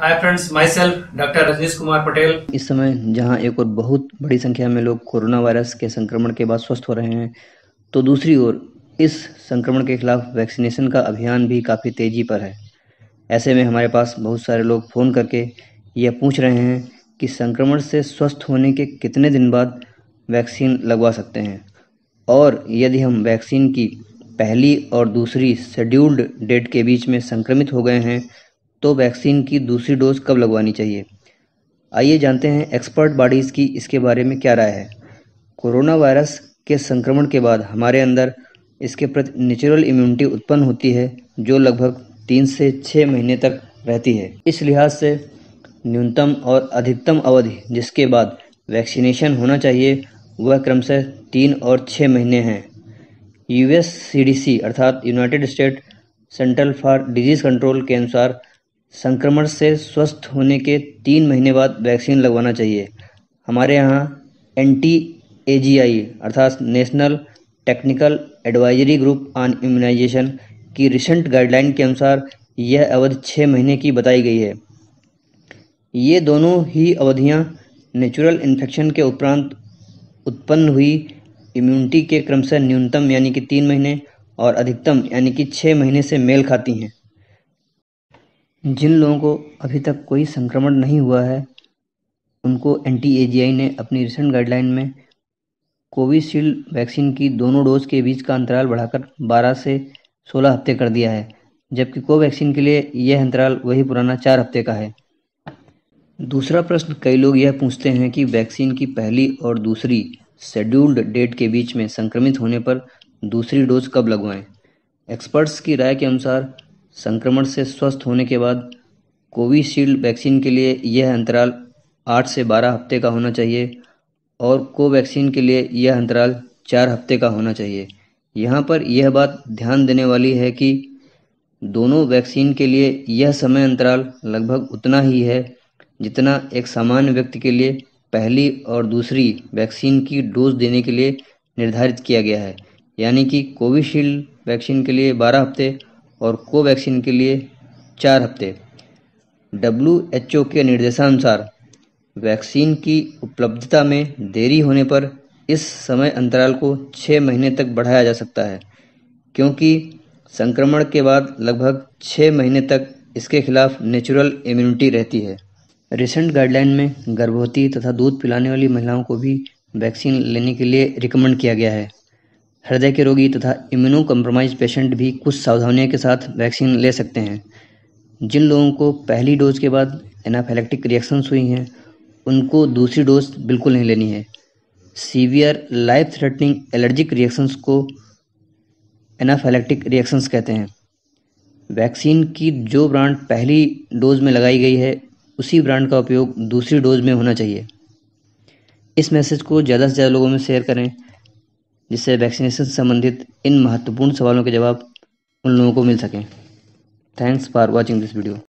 Hi friends myself doctor Rajneesh Kumar Patel इस समय जहाँ एक और बहुत बड़ी संख्या में लोग कोरोना वायरस के संक्रमण के बाद स्वस्थ हो रहे हैं तो दूसरी ओर इस संक्रमण के खिलाफ वैक्सीनेशन का अभियान भी काफ़ी तेज़ी पर है। ऐसे में हमारे पास बहुत सारे लोग फ़ोन करके यह पूछ रहे हैं कि संक्रमण से स्वस्थ होने के कितने दिन बाद वैक्सीन लगवा सकते हैं? और यदि हम वैक्सीन की पहली और दूसरी शेड्यूल्ड डेट के बीच में संक्रमित हो गए हैं तो वैक्सीन की दूसरी डोज कब लगवानी चाहिए? आइए जानते हैं एक्सपर्ट बॉडीज़ की इसके बारे में क्या राय है। कोरोना वायरस के संक्रमण के बाद हमारे अंदर इसके प्रति नेचुरल इम्यूनिटी उत्पन्न होती है, जो लगभग तीन से छः महीने तक रहती है। इस लिहाज से न्यूनतम और अधिकतम अवधि जिसके बाद वैक्सीनेशन होना चाहिए, वह क्रमशः तीन और छः महीने हैं। यूएस सीडीसी अर्थात United State central for disease control के अनुसार संक्रमण से स्वस्थ होने के तीन महीने बाद वैक्सीन लगवाना चाहिए। हमारे यहाँ N T A G I, अर्थात national technical advisory group on immunisation की रिसेंट गाइडलाइन के अनुसार यह अवधि छः महीने की बताई गई है। ये दोनों ही अवधियाँ नेचुरल इन्फेक्शन के उपरांत उत्पन्न हुई इम्यूनिटी के क्रम से न्यूनतम यानी कि तीन महीने और अधिकतम यानी कि छः महीने से मेल खाती हैं। जिन लोगों को अभी तक कोई संक्रमण नहीं हुआ है, उनको एन ने अपनी रिसेंट गाइडलाइन में कोविशील्ड वैक्सीन की दोनों डोज के बीच का अंतराल बढ़ाकर 12 से 16 हफ़्ते कर दिया है, जबकि कोवैक्सीन के लिए यह अंतराल वही पुराना चार हफ़्ते का है। दूसरा प्रश्न, कई लोग यह पूछते हैं कि वैक्सीन की पहली और दूसरी शेड्यूल्ड डेट के बीच में संक्रमित होने पर दूसरी डोज कब लगवाएँ? एक्सपर्ट्स की राय के अनुसार संक्रमण से स्वस्थ होने के बाद कोविशील्ड वैक्सीन के लिए यह अंतराल आठ से बारह हफ़्ते का होना चाहिए और कोवैक्सीन के लिए यह अंतराल चार हफ़्ते का होना चाहिए। यहाँ पर यह बात ध्यान देने वाली है कि दोनों वैक्सीन के लिए यह समय अंतराल लगभग उतना ही है जितना एक सामान्य व्यक्ति के लिए पहली और दूसरी वैक्सीन की डोज देने के लिए निर्धारित किया गया है। यानी कि कोविशील्ड वैक्सीन के लिए बारह हफ़्ते और कोवैक्सीन के लिए चार हफ़्ते। डब्ल्यू एच ओ के निर्देशानुसार वैक्सीन की उपलब्धता में देरी होने पर इस समय अंतराल को छः महीने तक बढ़ाया जा सकता है, क्योंकि संक्रमण के बाद लगभग छः महीने तक इसके खिलाफ नेचुरल इम्यूनिटी रहती है। रिसेंट गाइडलाइन में गर्भवती तथा दूध पिलाने वाली महिलाओं को भी वैक्सीन लेने के लिए रिकमेंड किया गया है। हृदय के रोगी तथा इम्यूनो कम्प्रोमाइज पेशेंट भी कुछ सावधानियों के साथ वैक्सीन ले सकते हैं। जिन लोगों को पहली डोज के बाद एनाफेलेक्टिक रिएक्शंस हुई हैं, उनको दूसरी डोज बिल्कुल नहीं लेनी है। Severe life threatening allergic reactions को एनाफेलेक्टिक रिएक्शंस कहते हैं। वैक्सीन की जो ब्रांड पहली डोज में लगाई गई है, उसी ब्रांड का उपयोग दूसरी डोज में होना चाहिए। इस मैसेज को ज़्यादा से ज़्यादा लोगों में शेयर करें। जिससे वैक्सीनेशन संबंधित इन महत्वपूर्ण सवालों के जवाब उन लोगों को मिल सकें। Thanks for watching this video